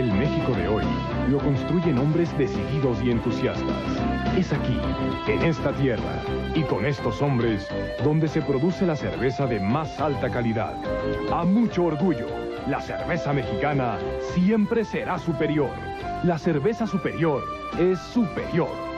El México de hoy lo construyen hombres decididos y entusiastas. Es aquí, en esta tierra, y con estos hombres, donde se produce la cerveza de más alta calidad. A mucho orgullo, la cerveza mexicana siempre será superior. La cerveza superior es superior.